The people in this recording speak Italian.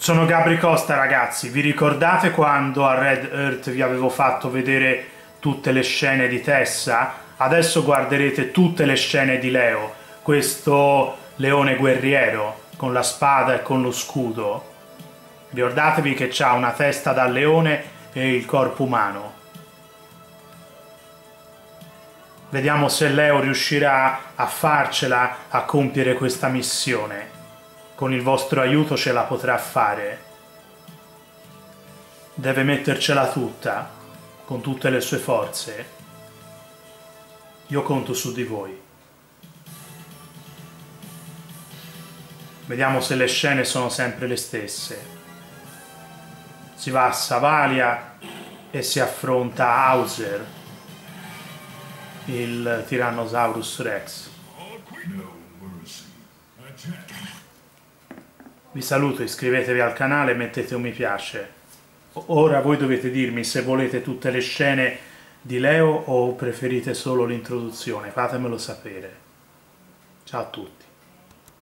Sono Gabri Costa ragazzi, vi ricordate quando a Red Earth vi avevo fatto vedere tutte le scene di Tessa? Adesso guarderete tutte le scene di Leo, questo leone guerriero con la spada e con lo scudo. Ricordatevi che ha una testa da leone e il corpo umano. Vediamo se Leo riuscirà a farcela a compiere questa missione con il vostro aiuto ce la potrà fare. Deve mettercela tutta, con tutte le sue forze. Io conto su di voi. Vediamo se le scene sono sempre le stesse. Si va a Savalia e si affronta Hauser, il Tyrannosaurus Rex. Vi saluto, iscrivetevi al canale e mettete un mi piace. Ora voi dovete dirmi se volete tutte le scene di Leo o preferite solo l'introduzione, fatemelo sapere. Ciao a tutti.